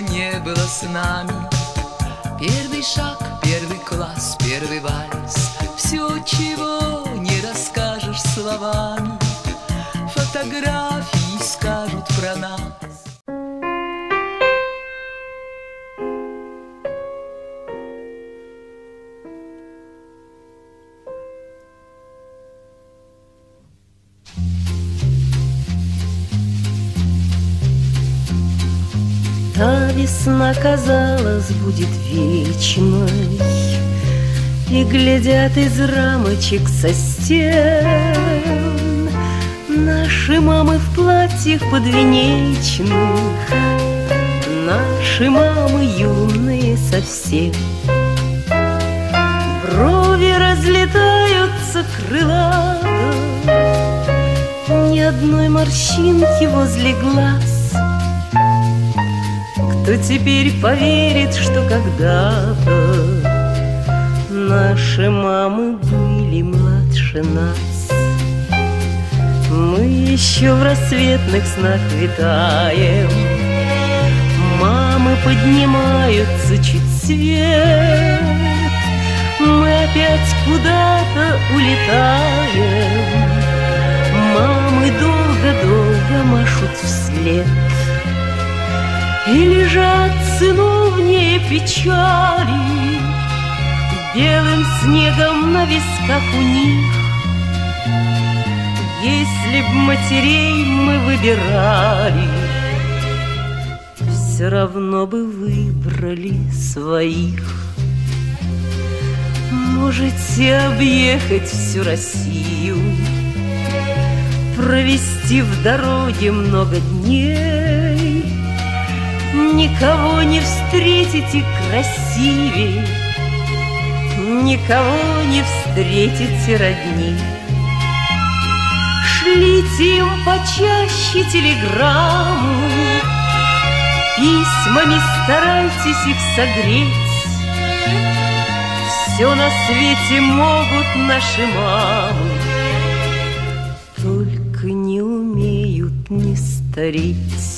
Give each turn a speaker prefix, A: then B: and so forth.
A: не было с нами. Первый шаг, первый класс, первый вальс, все, чего не расскажешь словами, фотографии скажут про нас.
B: Та весна, казалось, будет вечной. И глядят из рамочек со стен Наши мамы в платьях подвенечных Наши мамы юные совсем. Брови разлетаются крылато Ни одной морщинки возле глаз кто теперь поверит, что когда-то Наши мамы были младше нас? Мы еще в рассветных снах витаем. Мамы поднимаются чуть свет. Мы опять куда-то улетаем. Мамы долго-долго машут вслед и лежат сыновнее печали Белым снегом на висках у них. Если б матерей мы выбирали Все равно бы выбрали своих. Можете объехать всю Россию Провести в дороге много дней Никого не встретите красивее, Никого не встретите родни. Шлите им почаще телеграмму, Письмами старайтесь их согреть. Все на свете могут наши мамы, Только не умеют не стареть.